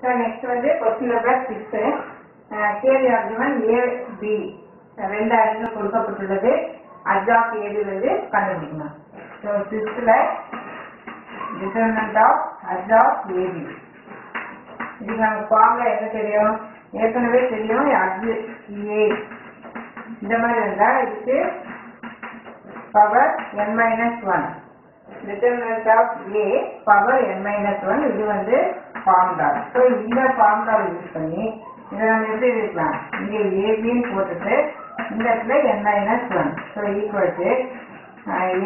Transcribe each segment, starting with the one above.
So next வந்து question number six கேள்வி argument A B ரெண்டு அறிஞர் கொடுக்கப்பட்டுள்ளது. அஜாப் ஏபி வந்து கண்டுபிடிக்கணும் ஸோ சிக்ஸ்த்தில் டிட்டர்மெண்ட் ஆஃப் அஜாப் ஏபி இதுக்கு நமக்கு ஃபார்முலா என்ன தெரியும்? ஏற்கனவே தெரியும் அது ஏ இந்த மாதிரி இருந்தால் இதுக்கு power n minus one determinant of A power N minus one இது வந்து ஃபார்முலா ஸோ இந்த ஃபார்முலா யூஸ் பண்ணி இதை நம்ம எப்படி இருக்கலாம் இங்கே ஏபின்னு போட்டுட்டு இந்த இடத்துல N minus one so equal to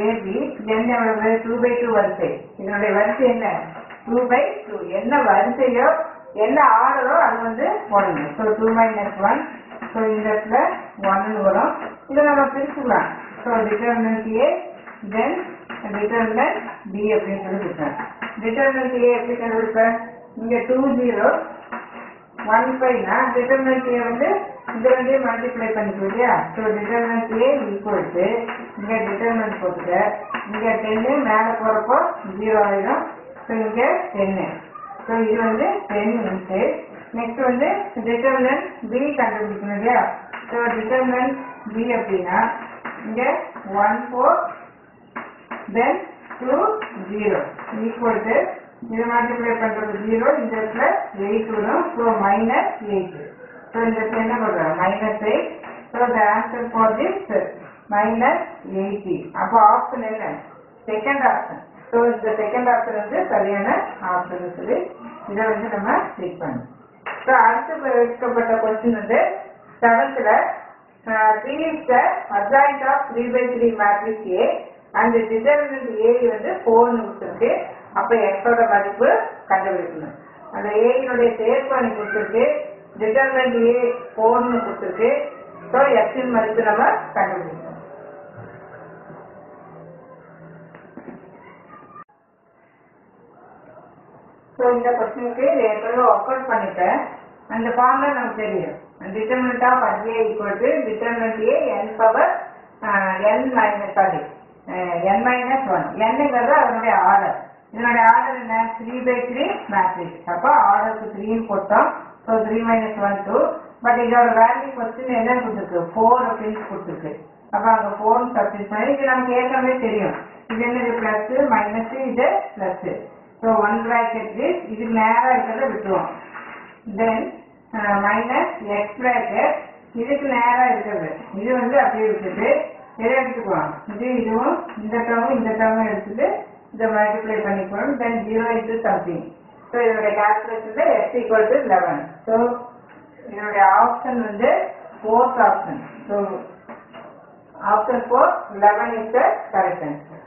AB then எவ்வளவு? டூ பை டூ வரிசை. இதனுடைய வரிசை என்ன? டூ பை டூ என்ன வரிசையோ என்ன ஆர்டரோ அது வந்து போடணும். So two minus one so இந்த இடத்துல ஒன்னு வரும் இதை நம்ம பிரிச்சுக்கலாம். So determinant A then determinant B அப்படின்னு சொல்லி கொடுத்தேன் டிட்டர்மினன்ட் ஏ எப்படி கண்டுபிடிப்பேன்? இங்கே டூ ஜீரோ ஒன் ஃபைவ்னா டிட்டர்மினன்ட் ஏ வந்து இந்த ரெண்டையும் மல்டிப்ளை பண்ணிக்கோ இல்லையா? So determinant A equal to இங்கே டிட்டர்மினன்ட் போட்டுக்க. இங்கே டென்னு மேலே போகிறப்போ ஜீரோ ஆயிடும். ஸோ இங்கே டென்னு ஸோ இது வந்து டென் இன்ட்டு நெக்ஸ்ட் வந்து டிட்டர்மினன்ட் பி கண்டுபிடிக்கணும் இல்லையா? ஸோ டிட்டர்மினன்ட் பி அப்படின்னா இங்கே one four then two zero equal to இதை மல்டிப்ளை பண்ணுறது ஜீரோ இந்த இடத்துல எயிட் வரும். ஸோ மைனஸ் எயிட் ஸோ இந்த இடத்துல என்ன பண்ணுறோம் minus eight so the answer for this minus eighty அப்போ ஆப்ஷன் என்ன? செகண்ட் ஆப்ஷன் ஸோ இந்த செகண்ட் ஆப்ஷன் வந்து சரியான ஆப்ஷன் சொல்லி இதை வந்து நம்ம கிளிக் பண்ணணும். ஸோ அடுத்து எடுக்கப்பட்ட கொஸ்டின் வந்து செவன்த்தில் three is the adjoint of three by three matrix A அந்த டிட்டர்மினன்ட் ஏ வந்து ஃபோர்னு கொடுத்துருக்கு. அப்போ எக்ஸோட மதிப்பு கண்டுபிடிக்கணும். அந்த ஏயினுடைய சேர்ப்பு அணி கொடுத்துருக்கு. டிட்டர்மெண்ட் ஏ ஃபோர்னு கொடுத்துருக்கு. ஸோ எக்ஸின் மதிப்பு நம்ம கண்டுபிடிக்கணும். ஸோ இந்த கொஸ்டினுக்கு ஏற்கனவே ஒர்க் அவுட் பண்ணிட்டேன். அந்த ஃபார்ம்ல நமக்கு தெரியும். Determinant of adj A equal to determinant A N power N minus sorry N minus one என்னங்கிறது அதனுடைய ஆர்டர் இதனுடைய ஆர்டர் என்ன? த்ரீ பை த்ரீ மேட்ரிக்ஸ் அப்போ ஆர்டருக்கு த்ரீன்னு போட்டோம். So three minus one two but இதோட வேல்யூ கொஸ்டின் என்ன கொடுத்துருக்கு. ஃபோர் அப்படின்னு கொடுத்துருக்கு. அப்போ அங்கே ஃபோர்னு சப்ஸ்டியூட் பண்ணி இது நமக்கு ஏற்கனவே தெரியும். இது என்னது ப்ளஸ்ஸு மைனஸ் இது plus so one bracket this இது நேராக இருக்கிறத விட்டுருவோம். தென் மைனஸ் எக்ஸ் ப்ராக்கெட் இதுக்கு நேராக இருக்கிறது. இது வந்து அப்படியே விட்டுட்டு எதை எடுத்துக்குவோம் இது இதுவும் இந்த டேர்மும் இந்த டேர்மும் எடுத்துட்டு இதை மல்டிப்ளை பண்ணிக்கணும் then zero into something so இதோட கால்குலேஷனில் X equal to eleven so இதனுடைய ஆப்ஷன் வந்து fourth option so option four eleven is the correct answer